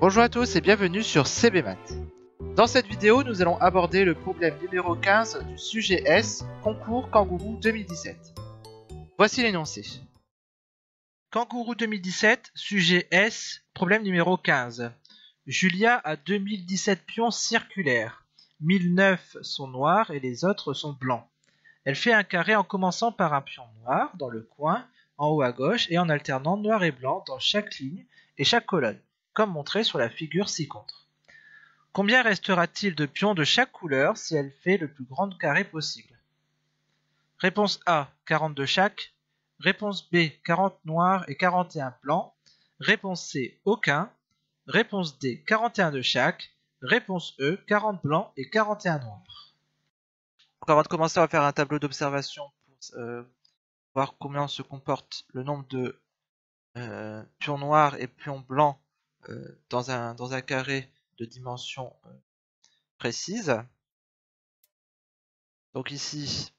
Bonjour à tous et bienvenue sur CBMAT. Dans cette vidéo, nous allons aborder le problème numéro 15 du sujet S, concours Kangourou 2017. Voici l'énoncé. Kangourou 2017, sujet S, problème numéro 15. Julia a 2017 pions circulaires. 1009 sont noirs et les autres sont blancs. Elle fait un carré en commençant par un pion noir dans le coin, en haut à gauche, et en alternant noir et blanc dans chaque ligne et chaque colonne, comme montré sur la figure ci-contre. Combien restera-t-il de pions de chaque couleur si elle fait le plus grand carré possible? Réponse A, 40 de chaque. Réponse B, 40 noirs et 41 blancs. Réponse C, aucun. Réponse D, 41 de chaque. Réponse E, 40 blancs et 41 noirs. Avant de commencer, on va faire un tableau d'observation pour euh, voir combien se comporte le nombre de euh, pions noirs et pions blancs dans, un, dans un carré de dimension euh, précise. Donc ici,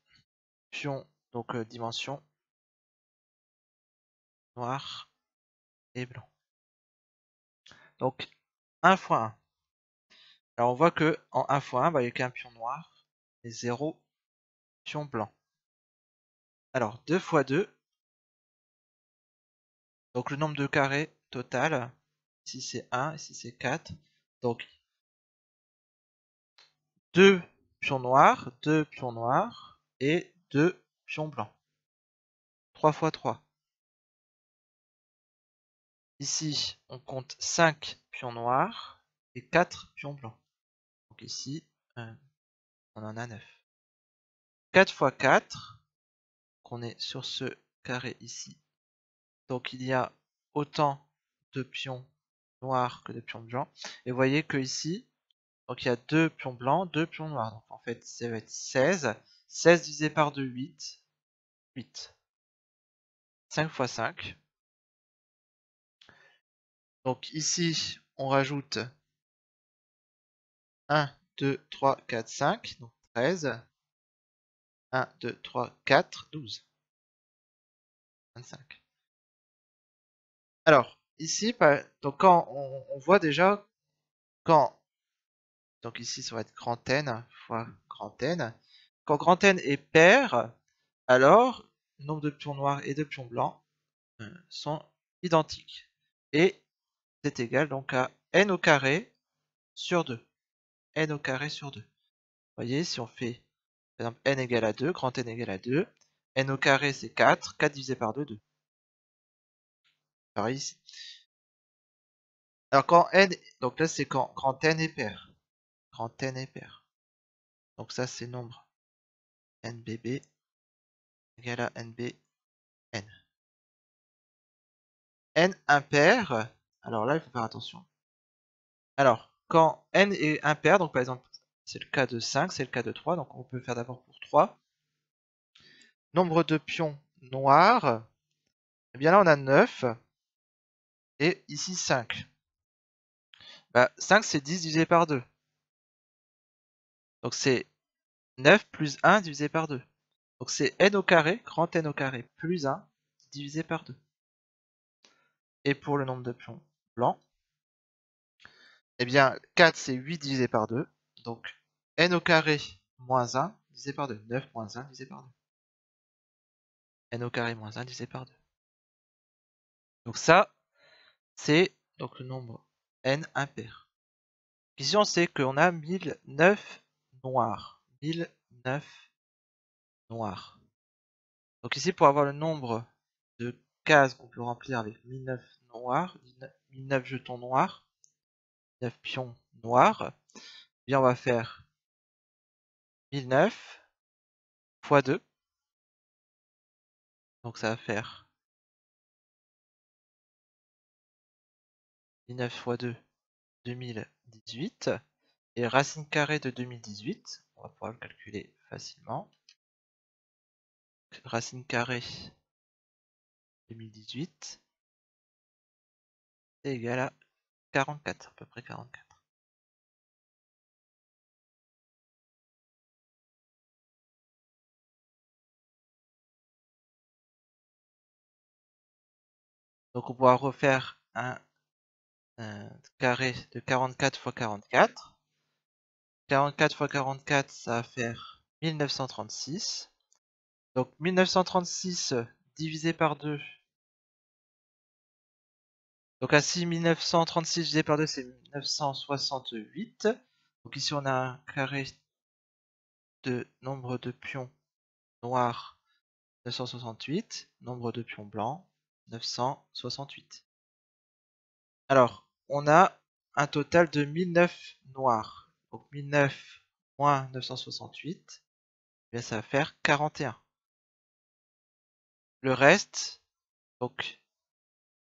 pion, donc euh, dimension noir et blanc. Donc 1 fois 1. Alors on voit que en 1 fois 1, bah, il n'y a qu'un pion noir et 0 pion blanc. Alors 2 fois 2, donc le nombre de carrés total, ici c'est 1, ici c'est 4. Donc 2 pions noirs, 2 pions noirs et 2 pions blancs. 3 fois 3. Ici, on compte 5 pions noirs et 4 pions blancs. Donc ici, on en a 9. 4 fois 4, qu'on est sur ce carré ici. Donc il y a autant de pions noirs que de pions blancs. Et vous voyez que ici, donc il y a deux pions blancs, deux pions noirs. Donc en fait, ça va être 16. 16 divisé par 2, 8. 8. 5 fois 5. Donc ici, on rajoute 1, 2, 3, 4, 5. Donc 13. 1, 2, 3, 4, 12. 25. Alors, ici, donc quand on, voit déjà, quand, donc ici ça va être grand N fois grand N, quand grand N est pair, alors le nombre de pions noirs et de pions blancs euh, sont identiques. Et c'est égal donc à n au carré sur 2. n au carré sur 2. Vous voyez, si on fait, par exemple, n égale à 2, grand N égale à 2, n au carré c'est 4, 4 divisé par 2, 2. Pareil ici. Alors quand n, donc là c'est quand grand n est pair. Grand n est pair. Donc ça c'est nombre nbb égale à nb n. n impair, alors là il faut faire attention. Alors quand n est impair, donc par exemple c'est le cas de 5, c'est le cas de 3, donc on peut faire d'abord pour 3. Nombre de pions noirs, et eh bien là on a 9, et ici 5. Bah, 5 c'est 10 divisé par 2. Donc c'est 9 plus 1 divisé par 2. Donc c'est n au carré, grand n au carré, plus 1 divisé par 2. Et pour le nombre de pions blancs, eh bien 4 c'est 8 divisé par 2. Donc n au carré moins 1 divisé par 2. 9 moins 1 divisé par 2. n au carré moins 1 divisé par 2. Donc ça, c'est donc le nombre n impair. Ici, on sait qu'on a 1009 noirs. 1009 noirs. Donc ici, pour avoir le nombre de cases qu'on peut remplir avec 1009 noirs, 1009 jetons noirs, 9 pions noirs, eh on va faire 1009 fois 2. Donc ça va faire 9 fois 2, 2018. Et racine carrée de 2018, on va pouvoir le calculer facilement. Racine carrée 2018 est égal à 44, à peu près 44. Donc on pourra refaire un euh, carré de 44 x 44. 44 x 44, ça va faire 1936. Donc 1936 divisé par 2. Donc ainsi 1936 divisé par 2 c'est 1968. Donc ici on a un carré de nombre de pions noirs 968, nombre de pions blancs 968. Alors, on a un total de 1009 noirs. Donc 1009 moins 968, eh ça va faire 41. Le reste, donc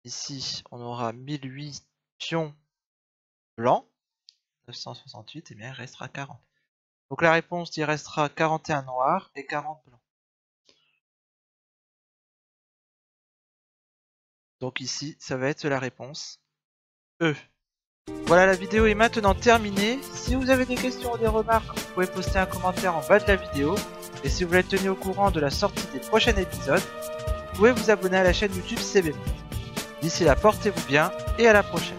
ici on aura 1008 pions blancs, 968, et bien il restera 40. Donc la réponse il restera 41 noirs et 40 blancs. Donc ici, ça va être la réponse E. Voilà, la vidéo est maintenant terminée. Si vous avez des questions ou des remarques, vous pouvez poster un commentaire en bas de la vidéo. Et si vous voulez être tenu au courant de la sortie des prochains épisodes, vous pouvez vous abonner à la chaîne YouTube CBM. D'ici là, portez-vous bien et à la prochaine.